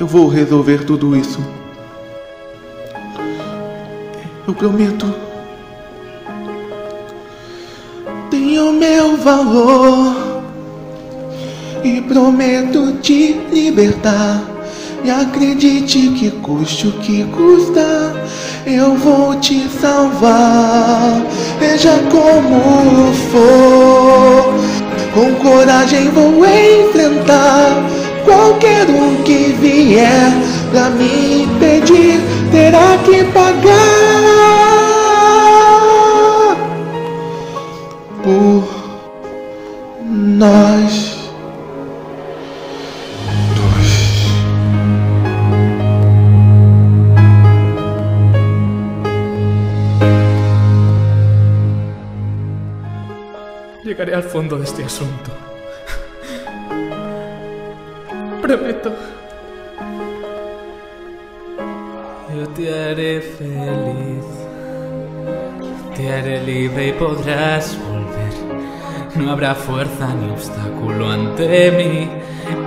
Eu vou resolver tudo isso. Eu prometo. Tenho meu valor e prometo te libertar. E acredite que custe o que custa, eu vou te salvar. Veja como for, com coragem vou enfrentar qualquer um que vier pra me impedir, terá que pagar por nós. Llegaré al fondo de este asunto. Prometo. Yo te haré feliz. Te haré libre y podrás volver. No habrá fuerza ni obstáculo ante mí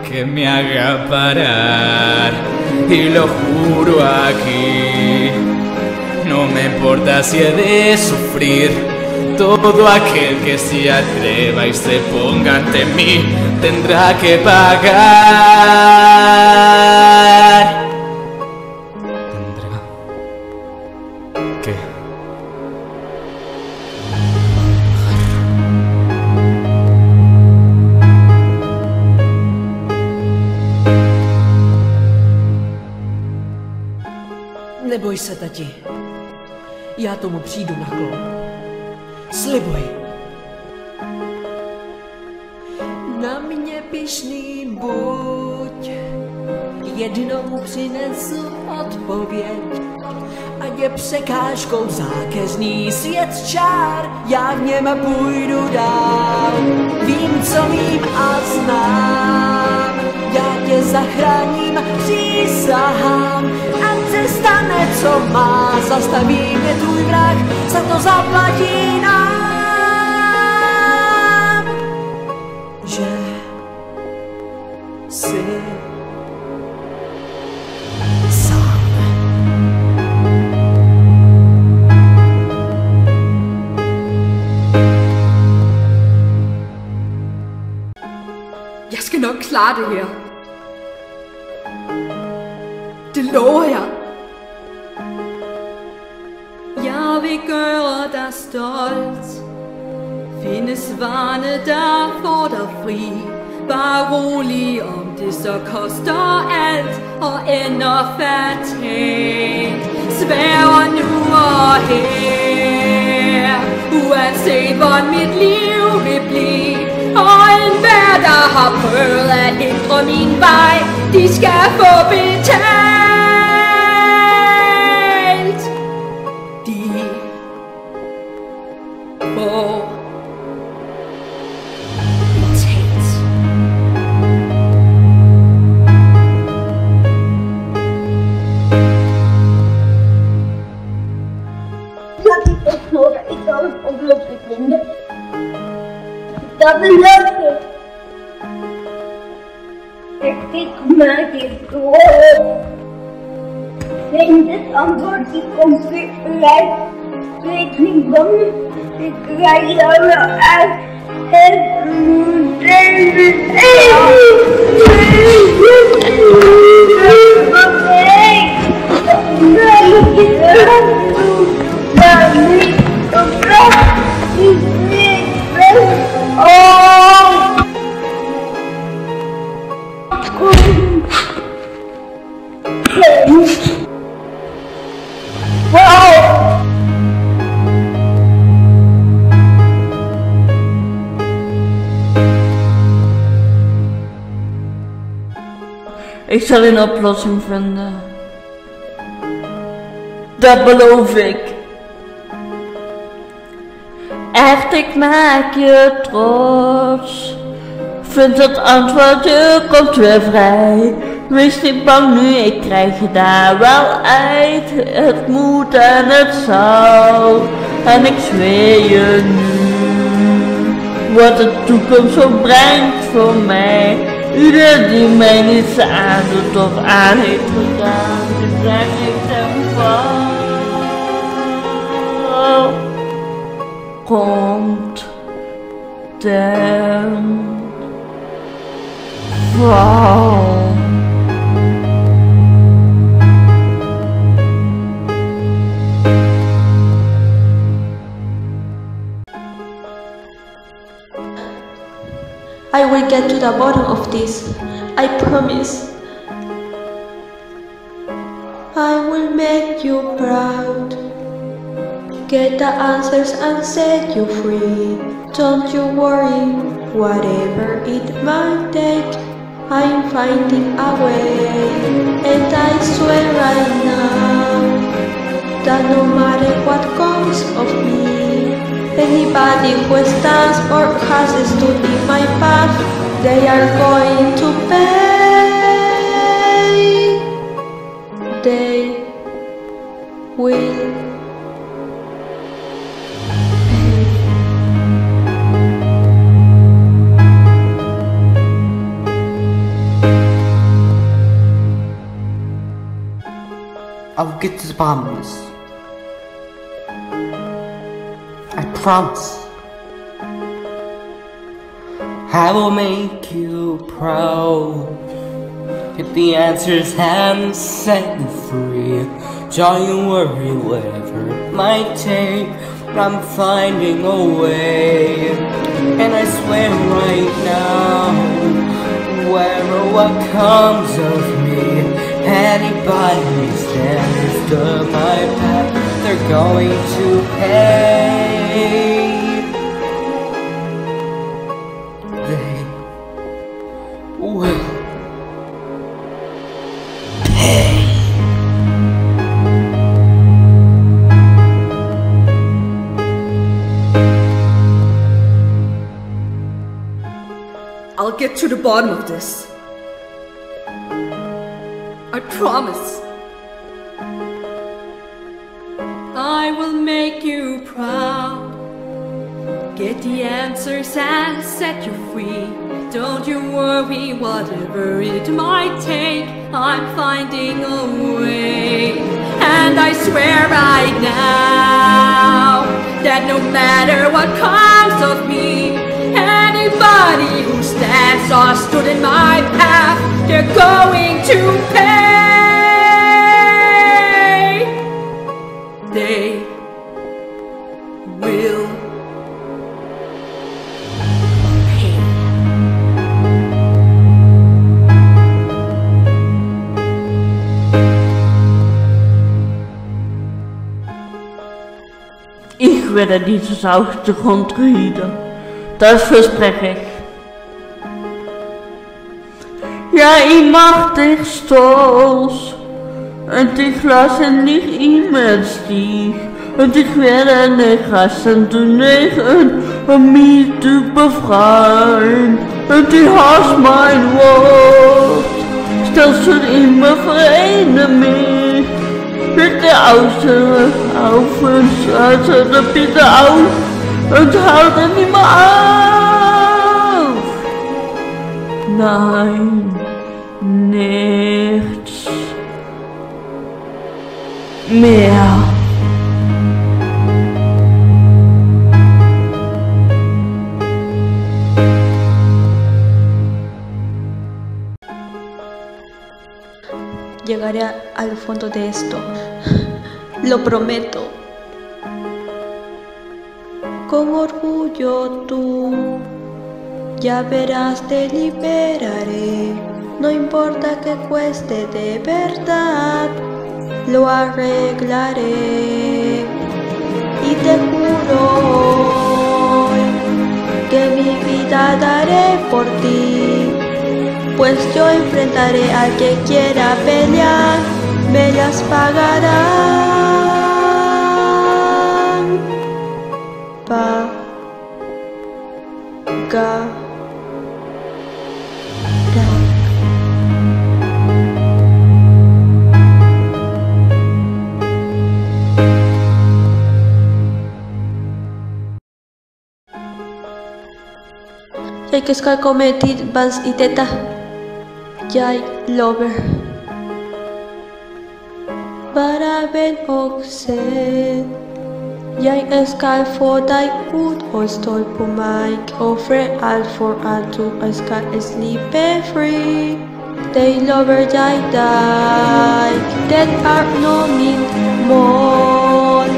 que me haga parar. Y lo juro aquí. No me importa si he de sufrir. Todo aquel que se atreva y se ponga ante mí tendrá que pagar. Tendrá que Neboj se, tati. Já tomu přijdu na klon. Slibuj. Na mě pišný buď, jednou přinesu odpověď. Ať je překážkou zákeřný svět čár, já v něm půjdu dál. Vím, co vím a znám, já tě zachráním, přísahám. A cesta co má, zastaví mě tvůj vrah, za to zaplatí Jeg skal nok klare det her. Det lover jeg. Jeg vil gøre dig stolt. Finde svarene, der får dig fri. Bare rolig om det så koster alt og ender fatalt. Sværger nu og her, uanset hvor mit liv enhver, der har prøvet at ændre min vej, de skal få betalt. De får betalt. Tactic Magic Rope. Changes on body complete life threatening bomb require as health nutrients. Ik zal een oplossing vinden. Dat beloof ik. Echt, ik maak je trots. Vind het antwoord, je komt weer vrij. Wees niet bang nu, ik krijg je daar wel uit. Het moet en het zal. En ik zweer je nu. Wat de toekomst zo brengt voor mij. Ridimenizado, tot aanheeftgegaan, de vraag heeft hem van. Komt ten val. I will get to the bottom of this. I promise. I will make you proud. Get the answers and set you free. Don't you worry, whatever it might take. I'm finding a way. And I swear right now that no matter what comes of me, anybody who stands or has stood in my path, they are going to pay. They will I'll get to the bottom of this. Promise. I will make you proud. Get the answers and set you free. Don't you worry, whatever it might take. I'm finding a way. And I swear right now, wherever what comes of me, anybody stands to my path, they're going to pay. I'll get to the bottom of this. I promise. I will make you proud. Get the answers and set you free. Don't you worry, whatever it might take. I'm finding a way. And I swear right now that no matter what comes of me, or stood in my path, they're going to pay. They will pay. Ich werde dieses zugrunde richten. Das verspreche ich. Ja, ich mach dich stolz. Und ich lasse nicht im Stich. Und ich werde nicht hassen, du nicht, und, um mich zu befreien. Und ich hasse mein Wort. Stellst du immer vereine mich. Bitte außer auf und also bitte auf und nicht mehr auf. Nein, nichts mehr. Llegaré al fondo de esto. Lo prometo. Con orgullo tú, ya verás, te liberaré. No importa que cueste de verdad, lo arreglaré. Y te juro que mi vida daré por ti. Pues yo enfrentaré al que quiera pelear, me las pagarán. Pa ga Que escar cometir vas y teta. jeg lover. Bare vent og se Jeg skal få deg ut og stol på meg Ofre alt for at du skal slippe fri lover jeg deg Det er nå mitt mål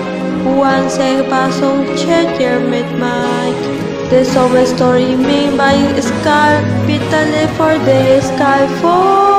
Uansett hva som skjer med meg This always story made by sky, bitter for the sky fall.